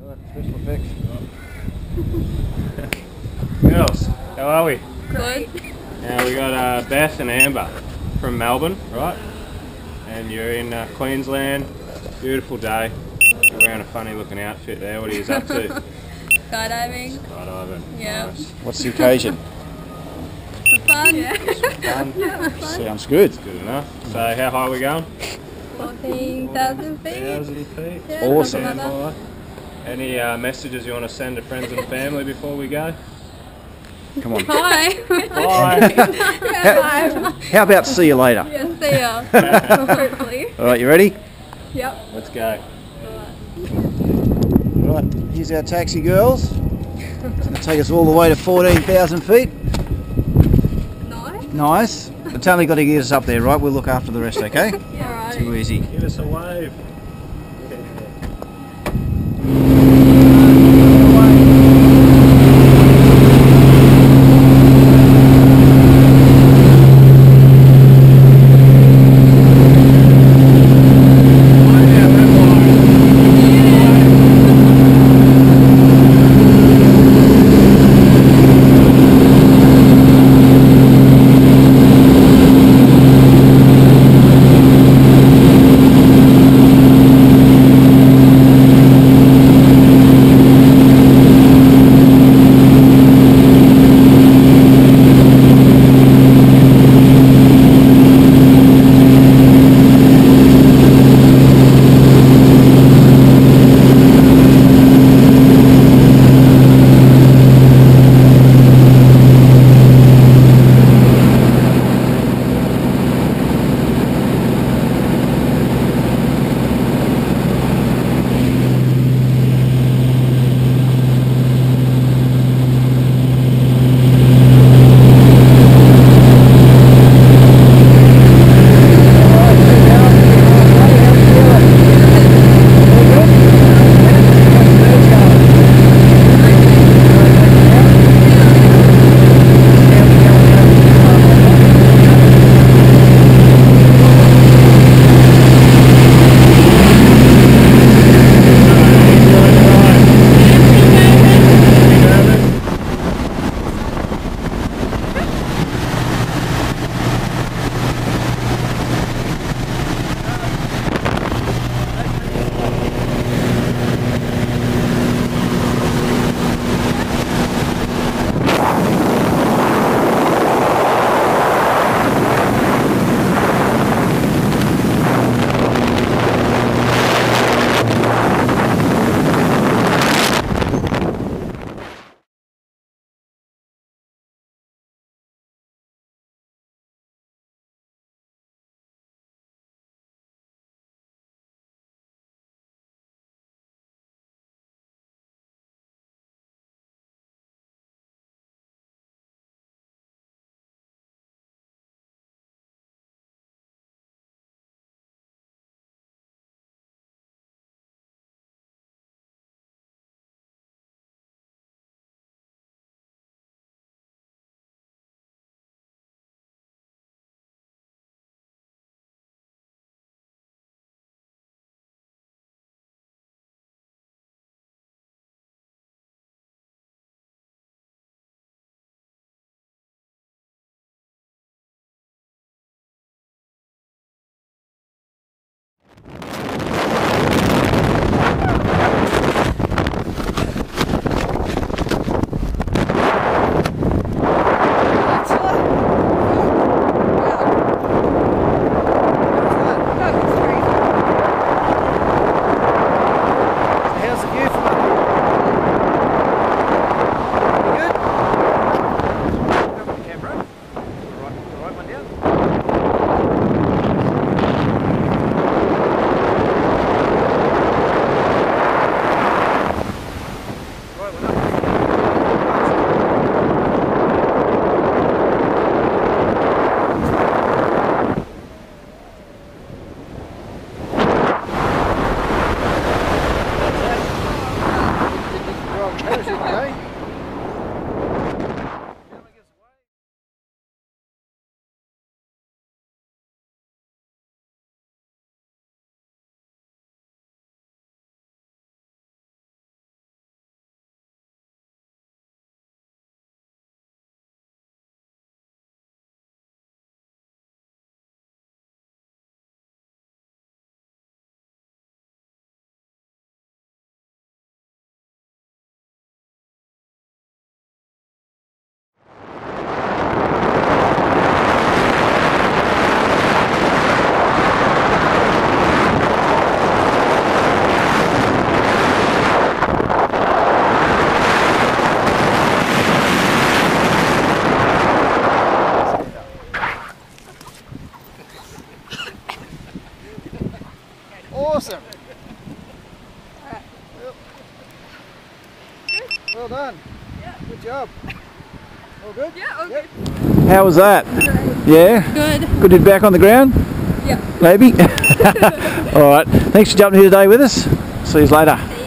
Right, special effects. Girls, how are we? Good. Now we got uh, Beth and Amber from Melbourne, right? And you're in uh, Queensland. Beautiful day. You're wearing a funny looking outfit there. What are you up to? Skydiving. Skydiving. Yeah. Nice. What's the occasion? For fun. Yeah. Fun. Sounds good. Good enough. So how high are we going? 14,000 feet. Thousand feet. Yeah, Awesome. Any uh, messages you want to send to friends and family before we go? Come on. Hi. Bye. Bye. How, how about see you later? yeah, see ya. Hopefully. All right, you ready? Yep. Let's go. Right, here's our taxi, girls. It's going to take us all the way to 14,000 feet. Nice. Nice. It's only got to get us up there, right? We'll look after the rest, okay? Yeah. Too easy. Give us a wave. awesome. Well, done. Yeah. Good job. All good? Yeah, Okay. yep. How was that? Good. Yeah? Good. Good to be back on the ground? Yeah. Maybe? all right. Thanks for jumping here today with us. See you later.